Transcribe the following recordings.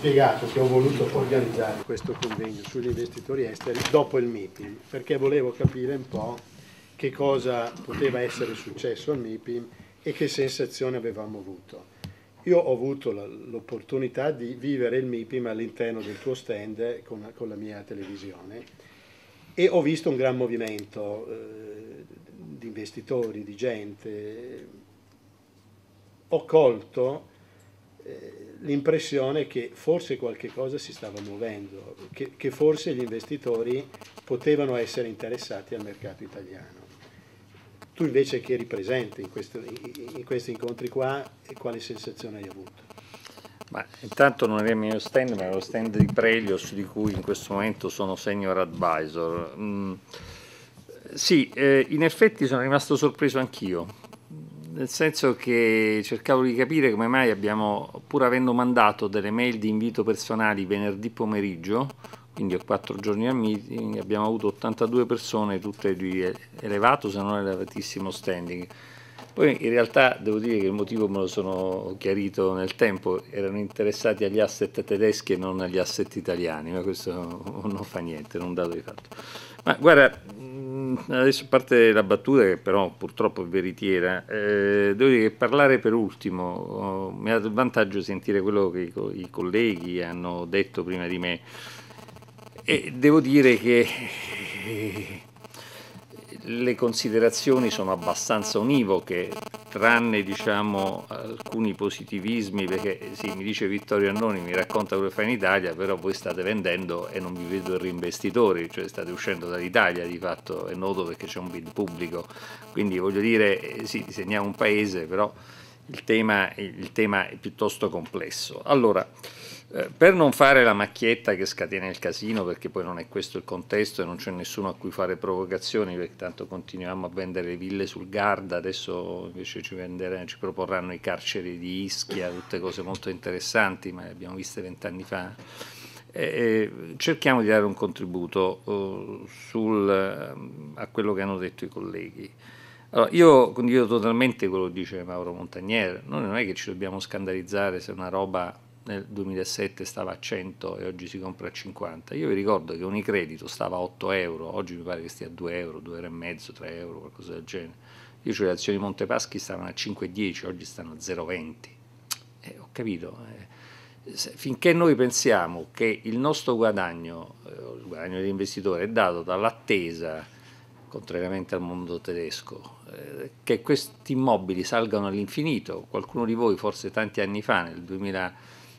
spiegato che ho voluto organizzare questo convegno sugli investitori esteri dopo il MIPIM, perché volevo capire un po' che cosa poteva essere successo al MIPIM e che sensazione avevamo avuto. Io ho avuto l'opportunità di vivere il MIPIM all'interno del tuo stand con, con, la mia televisione e ho visto un gran movimento eh, di investitori, di gente. Ho colto l'impressione che forse qualche cosa si stava muovendo, che, che forse gli investitori potevano essere interessati al mercato italiano. Tu invece che eri presente in, questo, in questi incontri qua, quale sensazione hai avuto? Ma intanto non era il mio stand, ma era lo stand di Prelios di cui in questo momento sono senior advisor. Mm, sì, eh, in effetti sono rimasto sorpreso anch'io, nel senso che cercavo di capire come mai abbiamo, pur avendo mandato delle mail di invito personali venerdì pomeriggio, quindi a quattro giorni al meeting, abbiamo avuto 82 persone, tutte di elevato se non elevatissimo standing. Poi in realtà devo dire che il motivo me lo sono chiarito nel tempo, erano interessati agli asset tedeschi e non agli asset italiani, ma questo non fa niente, non dato di fatto. Ma guarda, adesso a parte la battuta che però purtroppo è veritiera, eh, devo dire che parlare per ultimo oh, mi ha dato il vantaggio sentire quello che i, i colleghi hanno detto prima di me. E devo dire che eh, le considerazioni sono abbastanza univoche, tranne diciamo, alcuni positivismi, perché sì, mi dice Vittorio Annoni, mi racconta quello che fa in Italia, però voi state vendendo e non vi vedo reinvestitori, cioè state uscendo dall'Italia, di fatto è noto perché c'è un bid pubblico, quindi voglio dire, eh, sì, disegniamo un paese, però il tema, il tema è piuttosto complesso. Allora, eh, per non fare la macchietta che scatena il casino, perché poi non è questo il contesto e non c'è nessuno a cui fare provocazioni, perché tanto continuiamo a vendere le ville sul Garda, adesso invece ci, vendere, ci proporranno i carceri di Ischia, tutte cose molto interessanti, ma le abbiamo viste vent'anni fa. Eh, cerchiamo di dare un contributo uh, sul, uh, a quello che hanno detto i colleghi. Allora, io condivido totalmente quello che dice Mauro Montagnier, noi non è che ci dobbiamo scandalizzare se una roba nel 2007 stava a 100 e oggi si compra a 50. Io vi ricordo che Unicredito stava a 8 euro, oggi mi pare che stia a 2 euro, 2 euro e mezzo, 3 euro, qualcosa del genere. Io cioè le azioni Montepaschi stavano a 5,10, oggi stanno a 0,20. Eh, ho capito. Eh, finché noi pensiamo che il nostro guadagno, eh, il guadagno dell'investitore è dato dall'attesa, contrariamente al mondo tedesco, che questi immobili salgano all'infinito, qualcuno di voi forse tanti anni fa, nel 2000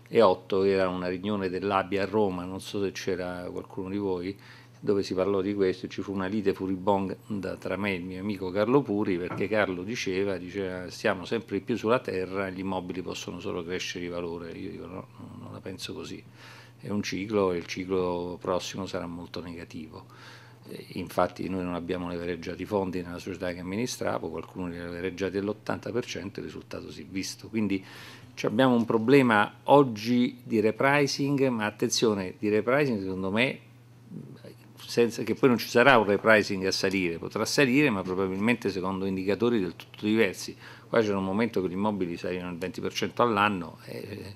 e 8 era una riunione dell'Abbia a Roma, non so se c'era qualcuno di voi, dove si parlò di questo, ci fu una lite furibonda tra me e il mio amico Carlo Puri, perché Carlo diceva, diceva stiamo sempre più sulla terra, gli immobili possono solo crescere di valore, io dico no, non la penso così, è un ciclo e il ciclo prossimo sarà molto negativo. Infatti noi non abbiamo levereggiato fondi nella società che amministravo, qualcuno li ha levereggiati all'80%, il risultato si è visto. Quindi abbiamo un problema oggi di repricing, ma attenzione, di repricing secondo me, senza che poi non ci sarà un repricing a salire, potrà salire ma probabilmente secondo indicatori del tutto diversi. Qua c'era un momento che gli immobili salivano il 20% all'anno, e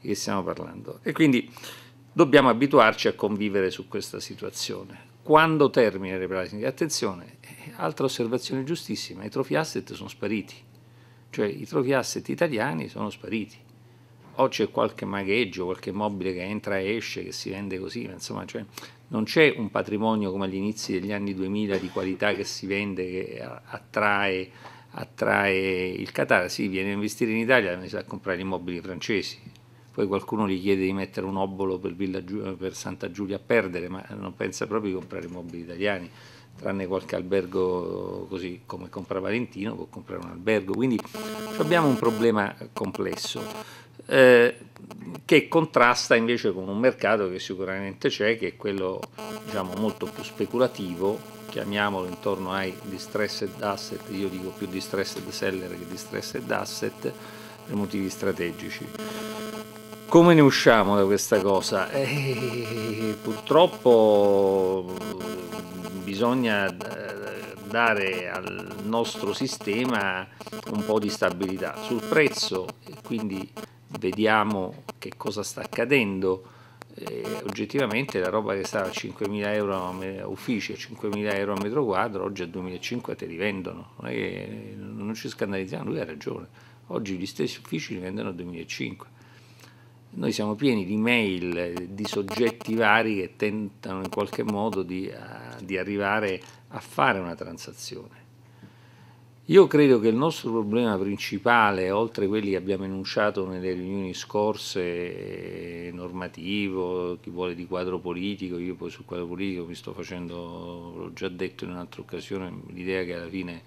di che stiamo parlando? E quindi dobbiamo abituarci a convivere su questa situazione. Quando termina il repricing? Attenzione, altra osservazione giustissima, i trophy asset sono spariti cioè i trophy asset italiani sono spariti. O c'è qualche magheggio, qualche mobile che entra e esce, che si vende così, ma insomma cioè, non c'è un patrimonio come agli inizi degli anni 2000 di qualità che si vende, che attrae, attrae il Qatar. Sì, viene a investire in Italia, ma si va a comprare immobili francesi. Poi qualcuno gli chiede di mettere un obolo per, Villa, per Santa Giulia a perdere, ma non pensa proprio di comprare immobili italiani tranne qualche albergo così come compra Valentino, può comprare un albergo, quindi abbiamo un problema complesso eh, che contrasta invece con un mercato che sicuramente c'è, che è quello diciamo, molto più speculativo, chiamiamolo intorno ai distressed asset, io dico più distressed seller che distressed asset, per motivi strategici. Come ne usciamo da questa cosa? Eh, purtroppo bisogna eh, dare al nostro sistema un po' di stabilità sul prezzo quindi vediamo che cosa sta accadendo. Eh, oggettivamente la roba che stava a 5.000 euro a uffici a 5.000 euro a metro quadro oggi a 2.500 te li vendono non, che, non ci scandalizziamo, lui ha ragione oggi gli stessi uffici li vendono a 2.500 noi siamo pieni di mail di soggetti vari che tentano in qualche modo di, uh, di arrivare a fare una transazione. Io credo che il nostro problema principale, oltre a quelli che abbiamo enunciato nelle riunioni scorse, normativo, chi vuole di quadro politico, io poi sul quadro politico mi sto facendo, l'ho già detto in un'altra occasione, l'idea che alla fine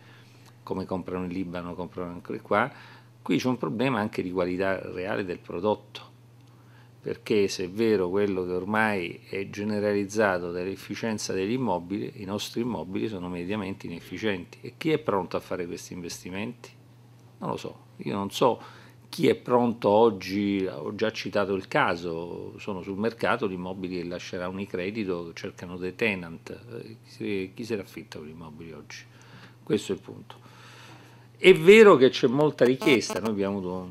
come comprano in Libano comprano anche qua, qui c'è un problema anche di qualità reale del prodotto perché se è vero quello che ormai è generalizzato dell'efficienza degli immobili, i nostri immobili sono mediamente inefficienti. E chi è pronto a fare questi investimenti? Non lo so, io non so chi è pronto oggi, ho già citato il caso, sono sul mercato gli immobili che lascerà Unicredito, cercano dei tenant, chi se ne affitta gli immobili oggi? Questo è il punto. È vero che c'è molta richiesta, noi abbiamo avuto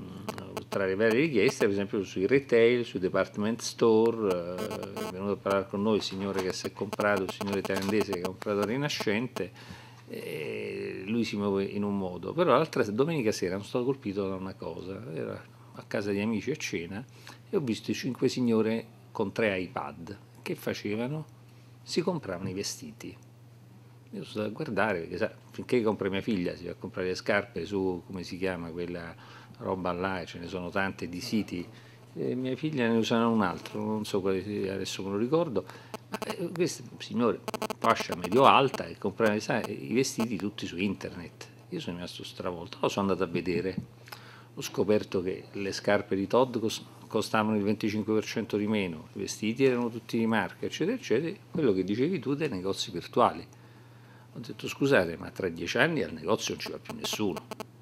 tra le varie richieste, per esempio sui retail, sui department store, eh, è venuto a parlare con noi il signore che si è comprato, il signore thailandese che ha comprato Rinascente, lui si muove in un modo, però l'altra domenica sera sono stato colpito da una cosa, era a casa di amici a cena e ho visto i cinque signore con tre iPad, che facevano? Si compravano i vestiti. Io sono stato a guardare, perché sa, finché compra mia figlia si va a comprare le scarpe su, come si chiama, quella roba là, ce ne sono tante di siti. E mia figlia ne usano un altro, non so quale adesso me lo ricordo. Ma eh, questo signore, fascia medio alta, e comprava i vestiti tutti su internet. Io sono rimasto stravolto, lo sono andato a vedere. Ho scoperto che le scarpe di Todd costavano il 25% di meno, i vestiti erano tutti di marca, eccetera, eccetera. Quello che dicevi tu dei negozi virtuali. Ho detto scusate, ma tra dieci anni al negozio non ci va più nessuno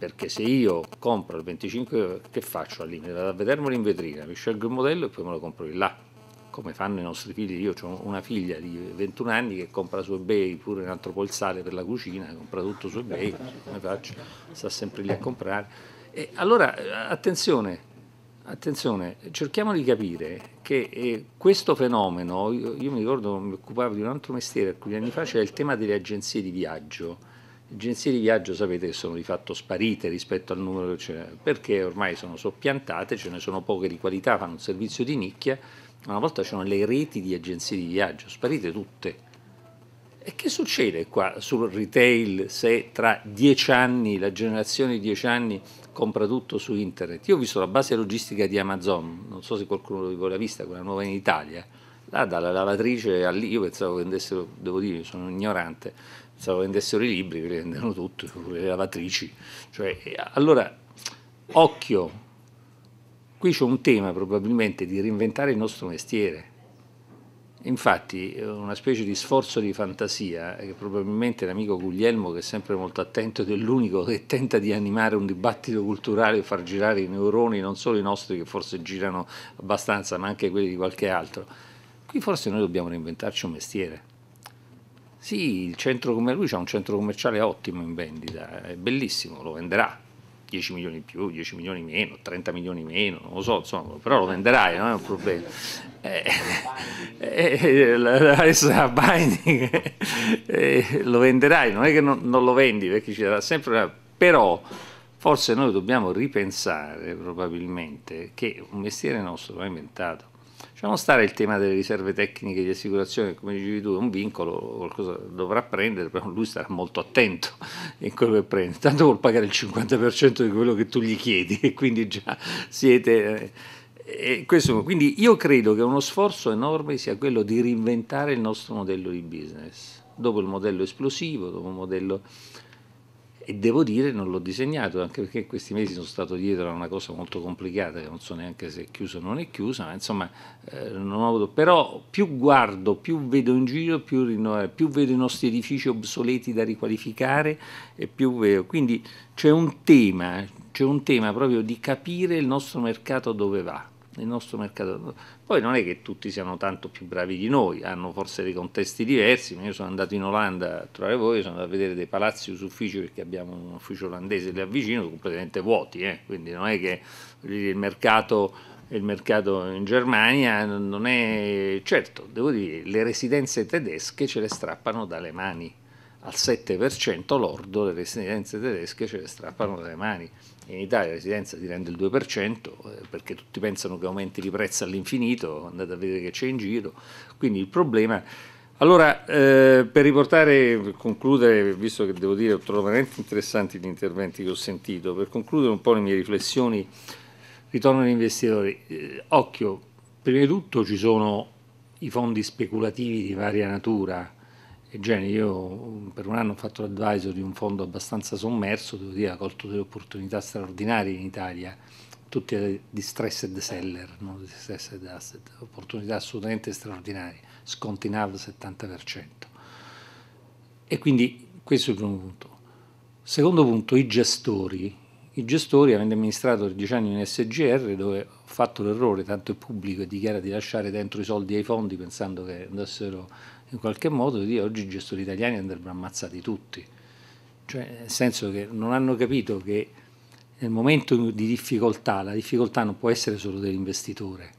perché se io compro il 25 che faccio al limite? Vado a vedermelo in vetrina, mi scelgo il modello e poi me lo compro di là come fanno i nostri figli, io ho una figlia di 21 anni che compra su eBay pure un altro po' il sale per la cucina, compra tutto su eBay, come faccio? Sta sempre lì a comprare. E allora attenzione, attenzione, cerchiamo di capire che eh, questo fenomeno, io, io, mi ricordo mi occupavo di un altro mestiere alcuni anni fa, c'era il tema delle agenzie di viaggio agenzie di viaggio sapete che sono di fatto sparite rispetto al numero che c'è, perché ormai sono soppiantate, ce ne sono poche di qualità, fanno un servizio di nicchia, una volta c'erano le reti di agenzie di viaggio, sparite tutte. E che succede qua sul retail se tra dieci anni, la generazione di dieci anni compra tutto su internet? Io ho visto la base logistica di Amazon, non so se qualcuno di voi l'ha vista, quella nuova in Italia, là dalla lavatrice a lì, io pensavo che vendessero, devo dire, sono ignorante, se vendessero i libri, li vendono tutti, le lavatrici. Cioè, allora, occhio, qui c'è un tema probabilmente di reinventare il nostro mestiere. Infatti una specie di sforzo di fantasia che probabilmente l'amico Guglielmo che è sempre molto attento ed è l'unico che tenta di animare un dibattito culturale e far girare i neuroni, non solo i nostri che forse girano abbastanza ma anche quelli di qualche altro. Qui forse noi dobbiamo reinventarci un mestiere sì, il centro come lui ha un centro commerciale ottimo in vendita, è bellissimo, lo venderà. 10 milioni in più, 10 milioni meno, 30 milioni meno, non lo so, insomma, però lo venderai, non è un problema. Eh, eh, la binding eh, lo venderai, non è che non, non, lo vendi perché ci darà sempre una... però forse noi dobbiamo ripensare probabilmente che un mestiere nostro va inventato Lasciamo stare il tema delle riserve tecniche di assicurazione, come dicevi tu, è un vincolo, qualcosa dovrà prendere, però lui starà molto attento in quello che prende, tanto vuol pagare il 50% di quello che tu gli chiedi e quindi già siete... Eh, questo, quindi io credo che uno sforzo enorme sia quello di reinventare il nostro modello di business, dopo il modello esplosivo, dopo il modello e devo dire non l'ho disegnato anche perché in questi mesi sono stato dietro a una cosa molto complicata che non so neanche se è chiusa o non è chiusa ma insomma eh, non ho avuto però più guardo più vedo in giro più, più vedo i nostri edifici obsoleti da riqualificare e più vedo. Quindi c'è un tema c'è un tema proprio di capire il nostro mercato dove va il nostro mercato. Poi non è che tutti siano tanto più bravi di noi, hanno forse dei contesti diversi, ma io sono andato in Olanda a trovare voi, sono andato a vedere dei palazzi uffici perché abbiamo un ufficio olandese lì vicino, completamente vuoti, eh? quindi non è che il mercato, il mercato in Germania non è... Certo, devo dire, le residenze tedesche ce le strappano dalle mani al 7% lordo le residenze tedesche ce le strappano dalle mani. In Italia la residenza ti rende il 2% eh, perché tutti pensano che aumenti i prezzi all'infinito, andate a vedere che c'è in giro. Quindi il problema... Allora, eh, per riportare, per concludere, visto che devo dire ho trovato veramente interessanti gli interventi che ho sentito, per concludere un po' le mie riflessioni, ritorno agli investitori. Eh, occhio, prima di tutto ci sono i fondi speculativi di varia natura, Genere, io per un anno ho fatto l'advisor di un fondo abbastanza sommerso, devo dire, ha colto delle opportunità straordinarie in Italia, tutti distressed seller, no? distressed asset, opportunità assolutamente straordinarie, sconti NAV 70%. E quindi questo è il primo punto. Secondo punto, i gestori. I gestori, avendo amministrato per dieci anni in SGR, dove ho fatto l'errore, tanto è pubblico, e dichiara di lasciare dentro i soldi ai fondi pensando che andassero in qualche modo di oggi i gestori italiani andrebbero ammazzati tutti, cioè nel senso che non hanno capito che nel momento di difficoltà la difficoltà non può essere solo dell'investitore,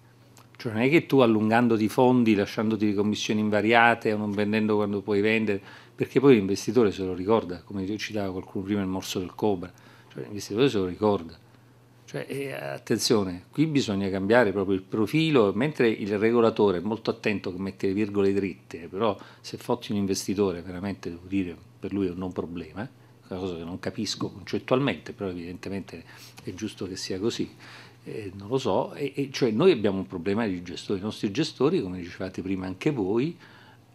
cioè non è che tu allungandoti i fondi, lasciandoti le commissioni invariate o non vendendo quando puoi vendere, perché poi l'investitore se lo ricorda, come citava qualcuno prima il morso del cobra, cioè l'investitore se lo ricorda cioè, eh, attenzione, qui bisogna cambiare proprio il profilo, mentre il regolatore è molto attento che mette le virgole dritte, però se fotti un investitore, veramente devo dire, per lui è un non problema, una cosa che non capisco concettualmente, però evidentemente è giusto che sia così, eh, non lo so, e, e cioè noi abbiamo un problema di gestori, i nostri gestori, come dicevate prima anche voi,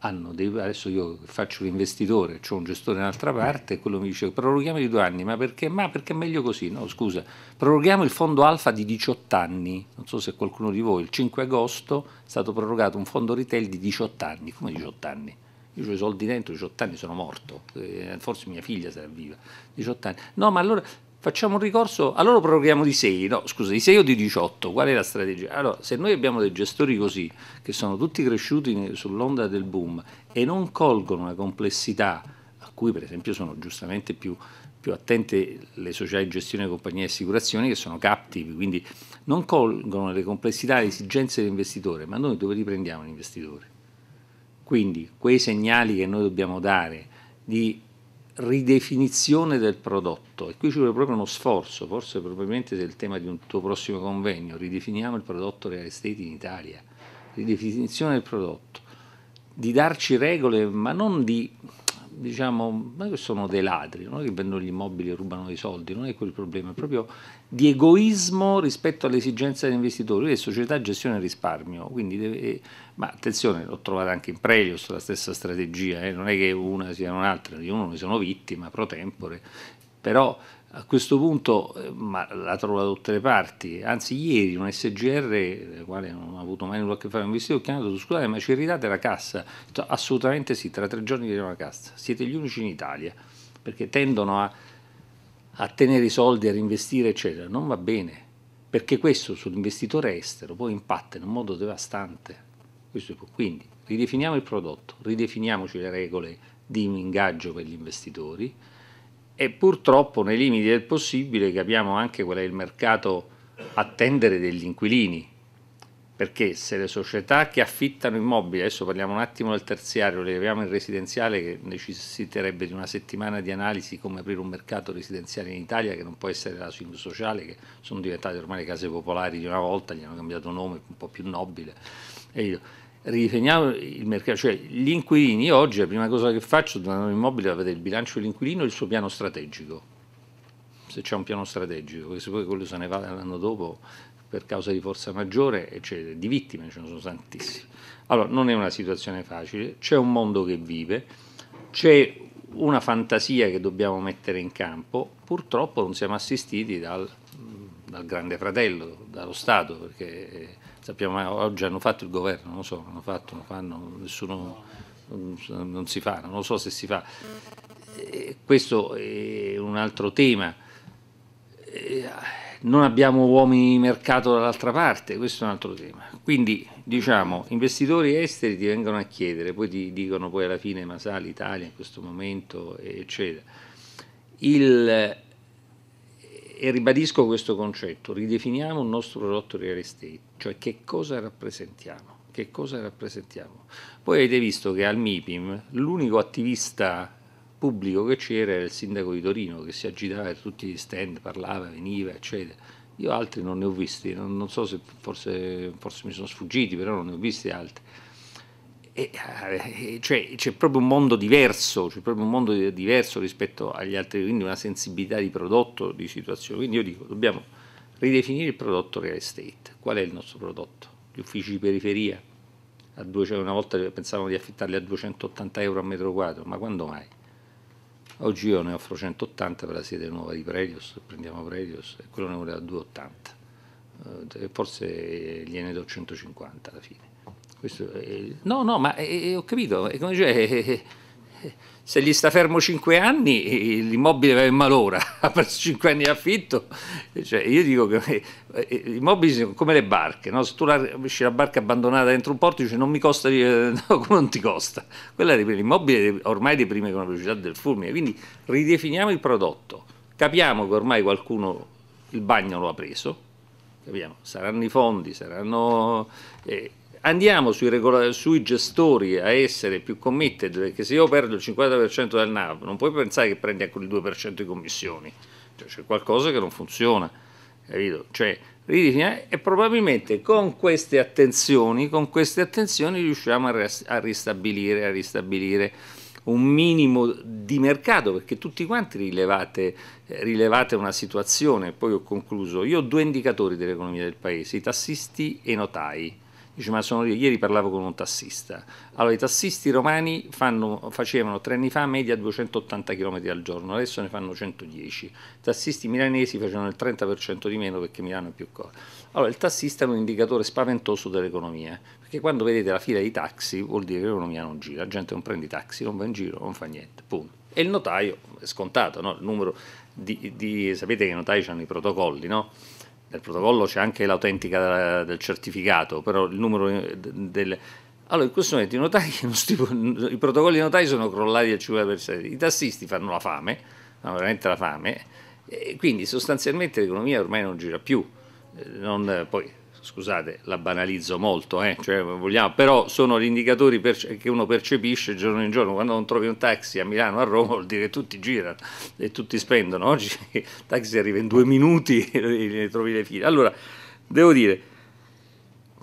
hanno dei, adesso io faccio l'investitore, ho un gestore dall'altra parte e quello mi dice proroghiamo di due anni, ma perché? Ma perché è meglio così? No, scusa, proroghiamo il fondo alfa di 18 anni, non so se qualcuno di voi, il 5 agosto è stato prorogato un fondo retail di 18 anni, come 18 anni? Io ho i soldi dentro, 18 anni sono morto, eh, forse mia figlia sarà viva, 18 anni. No, ma allora facciamo un ricorso, allora proroghiamo di 6, no scusa, di 6 o di 18, qual è la strategia? Allora, se noi abbiamo dei gestori così, che sono tutti cresciuti sull'onda del boom e non colgono una complessità a cui per esempio sono giustamente più, più attente le società di gestione delle compagnie di assicurazioni che sono captivi, quindi non colgono le complessità e le esigenze dell'investitore, ma noi dove riprendiamo l'investitore? Quindi quei segnali che noi dobbiamo dare di ridefinizione del prodotto. E qui ci vuole proprio uno sforzo, forse probabilmente del tema di un tuo prossimo convegno, ridefiniamo il prodotto real estate in Italia, ridefinizione del prodotto, di darci regole ma non di diciamo, che sono dei ladri, non è che vendono gli immobili e rubano i soldi, non è quel problema, è proprio di egoismo rispetto alle esigenze degli investitori. Le società gestione risparmio, quindi deve, eh, ma attenzione, l'ho trovata anche in Prelios la stessa strategia, eh, non è che una sia un'altra, di uno ne sono vittima pro tempore, però a questo punto eh, ma la trovo da tutte le parti, anzi ieri un SGR, del quale non ho avuto mai nulla a che fare con investito, ho chiamato, scusate ma ci ridate la cassa? Assolutamente sì, tra tre giorni diamo la cassa, siete gli unici in Italia, perché tendono a, a tenere i soldi, a reinvestire eccetera, non va bene, perché questo sull'investitore estero poi impatta in un modo devastante. Quindi ridefiniamo il prodotto, ridefiniamoci le regole di ingaggio per gli investitori, e purtroppo nei limiti del possibile capiamo anche qual è il mercato attendere degli inquilini, perché se le società che affittano immobili, adesso parliamo un attimo del terziario, le leviamo in residenziale che necessiterebbe di una settimana di analisi come aprire un mercato residenziale in Italia che non può essere la swing sociale, che sono diventate ormai le case popolari di una volta, gli hanno cambiato nome un po' più nobile. Io, ridefiniamo il mercato, cioè gli inquilini, oggi la prima cosa che faccio durante un immobile è vedere il bilancio dell'inquilino e il suo piano strategico, se c'è un piano strategico, perché se poi quello se ne va l'anno dopo per causa di forza maggiore, eccetera, di vittime ce ne sono tantissime. Allora, non è una situazione facile, c'è un mondo che vive, c'è una fantasia che dobbiamo mettere in campo, purtroppo non siamo assistiti dal, dal grande fratello, dallo Stato, perché sappiamo oggi hanno fatto il governo, non lo so, hanno fatto, non fanno, nessuno non si fa, non lo so se si fa. Questo è un altro tema. non abbiamo uomini di mercato dall'altra parte, questo è un altro tema. Quindi diciamo, investitori esteri ti vengono a chiedere, poi ti dicono poi alla fine ma sa l'Italia in questo momento, eccetera. Il, e ribadisco questo concetto, ridefiniamo il nostro prodotto real estate, cioè che cosa rappresentiamo. Che cosa rappresentiamo? Poi avete visto che al MIPIM l'unico attivista pubblico che c'era era il sindaco di Torino che si agitava per tutti gli stand, parlava, veniva, eccetera. Io altri non ne ho visti, non, non so se forse, forse, mi sono sfuggiti, però non ne ho visti altri. E, eh, cioè, c'è proprio un mondo diverso, c'è proprio un mondo diverso rispetto agli altri, quindi una sensibilità di prodotto, di situazione. Quindi io dico, dobbiamo ridefinire il prodotto real estate. Qual è il nostro prodotto? Gli uffici di periferia? 200, una volta pensavamo di affittarli a 280 euro a metro quadro, ma quando mai? Oggi io ne offro 180 per la sede nuova di Prelios, prendiamo Prelios e quello ne voleva 280. Eh, forse gliene do 150 alla fine. È, no, no, ma è, ho capito, è come dice, se gli sta fermo 5 anni l'immobile va in malora, ha perso 5 anni di affitto, cioè, io dico che eh, gli immobili sono come le barche, no? se tu lasci la barca abbandonata dentro un porto dice non mi costa, eh, no, non ti costa? Quella è l'immobile ormai deprime con la velocità del fulmine, quindi ridefiniamo il prodotto, capiamo che ormai qualcuno il bagno lo ha preso, capiamo, saranno i fondi, saranno... Eh, andiamo sui, regola- sui, gestori a essere più committed, perché se io perdo il 50% del NAV, non puoi pensare che prendi anche il 2% di commissioni, cioè, c'è qualcosa che non funziona, capito? Cioè, e probabilmente con queste attenzioni, con queste attenzioni riusciamo a, res- a, ristabilire, a ristabilire un minimo di mercato, perché tutti quanti rilevate, rilevate una situazione, poi ho concluso, io ho due indicatori dell'economia del paese, i tassisti e i notai Dice, ma sono, ieri parlavo con un tassista. Allora, i tassisti romani fanno, facevano tre anni fa media 280 km al giorno, adesso ne fanno 110. I tassisti milanesi facevano il 30% di meno perché Milano è più corta. Allora, il tassista è un indicatore spaventoso dell'economia, perché quando vedete la fila di taxi vuol dire che l'economia non gira, la gente non prende i taxi, non va in giro, non fa niente, punto. E il notaio, è scontato, no? il numero di, di, sapete che i notai hanno i protocolli, no? Nel protocollo c'è anche l'autentica del certificato, però il numero del... Allora, in questo momento i, notai, i protocolli notai sono crollati al 50%, i tassisti fanno la fame, fanno veramente la fame, e quindi sostanzialmente l'economia ormai non gira più. Eh, non, poi scusate, la banalizzo molto, eh? cioè, vogliamo, però sono gli indicatori che uno percepisce giorno in giorno. Quando non trovi un taxi a Milano o a Roma vuol dire che tutti girano e tutti spendono. Oggi il taxi arriva in due minuti e trovi le file. Allora, devo dire,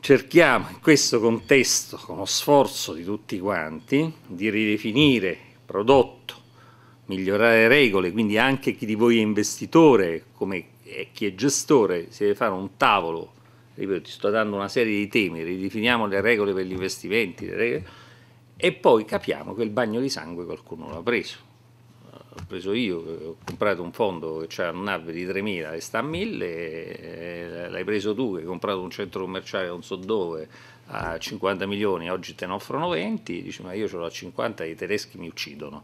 cerchiamo in questo contesto, con lo sforzo di tutti quanti, di ridefinire il prodotto, migliorare le regole, quindi anche chi di voi è investitore, come chi è gestore, si deve fare un tavolo ripeto, ti sto dando una serie di temi, ridefiniamo le regole per gli investimenti, e poi capiamo che il bagno di sangue qualcuno l'ha preso. L'ho preso io, ho comprato un fondo che ha un NAV di 3.000 e sta a 1.000, l'hai preso tu che hai comprato un centro commerciale non so dove a 50 milioni, oggi te ne offrono 20, dici ma io ce l'ho a 50 e i tedeschi mi uccidono.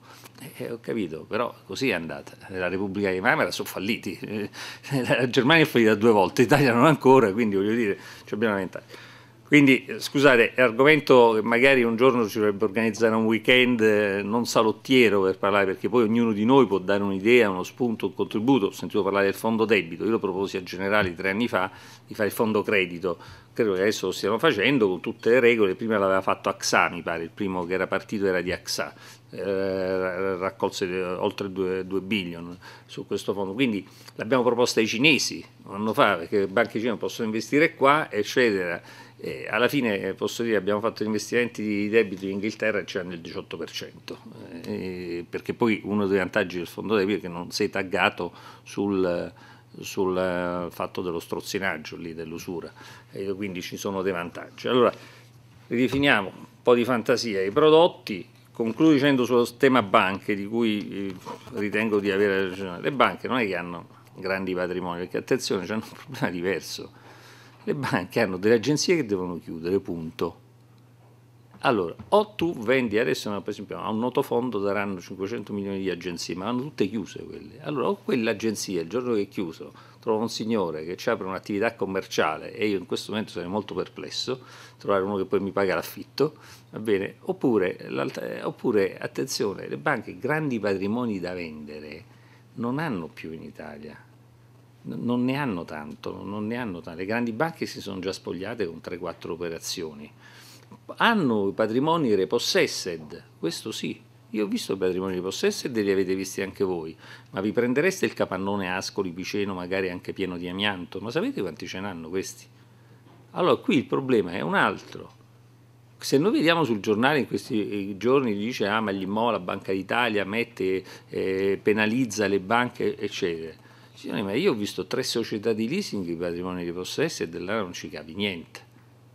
Eh, ho capito, però così è andata. La Repubblica di Weimar sono falliti, la Germania è fallita due volte, l'Italia non ancora, quindi voglio dire, ci abbiamo lamentato. Quindi scusate, è argomento che magari un giorno ci dovrebbe organizzare un weekend eh, non salottiero per parlare, perché poi ognuno di noi può dare un'idea, uno spunto, un contributo. Ho sentito parlare del fondo debito, io lo proposi a generali tre anni fa di fare il fondo credito. Credo che adesso lo stiano facendo con tutte le regole. Prima l'aveva fatto AXA, mi pare, il primo che era partito era di AXA, eh, raccolse oltre 2, 2 billion su questo fondo. Quindi l'abbiamo proposta ai cinesi un anno fa, perché le banche cinesi possono investire qua, eccetera e alla fine posso dire abbiamo fatto investimenti di debito in Inghilterra e c'hanno il 18%, eh, perché poi uno dei vantaggi del fondo debito è che non sei taggato sul, sul eh, fatto dello strozzinaggio lì, dell'usura, e quindi ci sono dei vantaggi. Allora, ridefiniamo un po' di fantasia i prodotti, concludo dicendo sullo tema banche, di cui eh, ritengo di avere ragione. Le banche non è che hanno grandi patrimoni, perché attenzione, c'è un problema diverso le banche hanno delle agenzie che devono chiudere, punto. Allora, o tu vendi adesso, per esempio, a un noto fondo daranno 500 milioni di agenzie, ma hanno tutte chiuse quelle. Allora, o quell'agenzia il giorno che è chiuso trova un signore che apre un'attività commerciale e io in questo momento sarei molto perplesso, trovare uno che poi mi paga l'affitto, va bene? Oppure, oppure, attenzione, le banche grandi patrimoni da vendere non hanno più in Italia, non ne hanno tanto, non ne hanno tanto. le grandi banche si sono già spogliate con 3-4 operazioni, hanno patrimoni repossessed, questo sì, io ho visto i patrimoni di possesso e li avete visti anche voi, ma vi prendereste il capannone Ascoli Piceno, magari anche pieno di amianto? Ma sapete quanti ce n'hanno questi? Allora qui il problema è un altro. Se noi vediamo sul giornale in questi giorni dice ah ma gli immo la Banca d'Italia mette, eh, penalizza le banche eccetera. Signori, ma io ho visto tre società di leasing i patrimoni di possesso e dell'area non ci capi niente,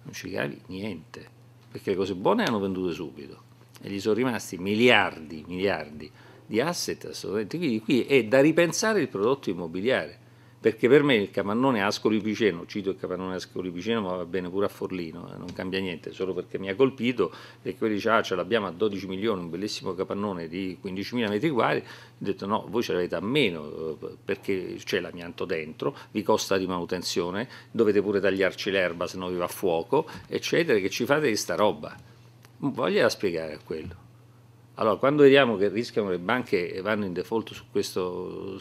non ci capi niente, perché le cose buone hanno vendute subito. E gli sono rimasti miliardi, miliardi di asset assolutamente. Quindi qui è da ripensare il prodotto immobiliare, perché per me il capannone Ascoli Piceno, cito il capannone Ascoli Piceno, ma va bene pure a Forlino, eh, non cambia niente, solo perché mi ha colpito e quelli dice ah ce l'abbiamo a 12 milioni, un bellissimo capannone di 15.000 metri quadri, ho detto no, voi ce l'avete a meno eh, perché c'è l'amianto dentro, vi costa di manutenzione, dovete pure tagliarci l'erba se no vi va a fuoco, eccetera, che ci fate di sta roba Voglio spiegare a quello. Allora, quando vediamo che rischiano le banche e vanno in default su questo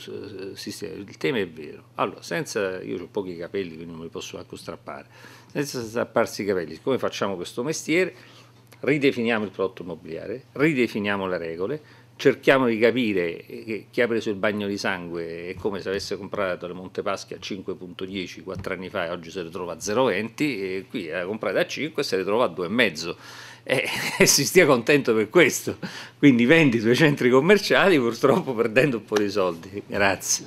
sistema, il tema è vero. Allora, senza, io ho pochi capelli, quindi non mi posso anche strappare, senza strapparsi i capelli, come facciamo questo mestiere? Ridefiniamo il prodotto immobiliare, ridefiniamo le regole, cerchiamo di capire che chi ha preso il bagno di sangue è come se avesse comprato le Montepaschi a 5.10 quattro anni fa e oggi se le trova a 0.20 e qui ha comprato a 5 e se le trova a 2,5 e, e si stia contento per questo. Quindi vendi i tuoi centri commerciali purtroppo perdendo un po' di soldi. Grazie.